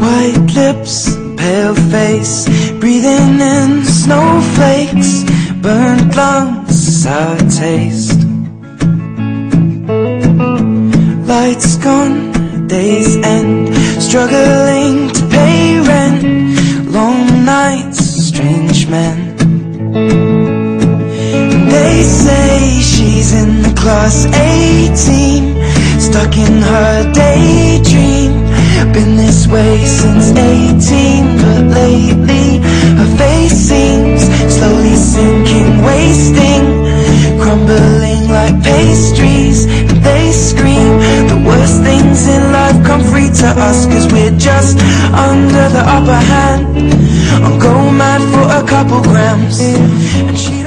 White lips, pale face, breathing in snowflakes, burnt lungs, sour taste. Lights gone, days end, struggling to pay rent, long nights, strange men. Stuck in her daydream. Been this way since 18 But lately her face seems Slowly sinking, wasting Crumbling like pastries. And they scream The worst things in life come free to us Cause we're just under the upper hand. I'll go mad for a couple grams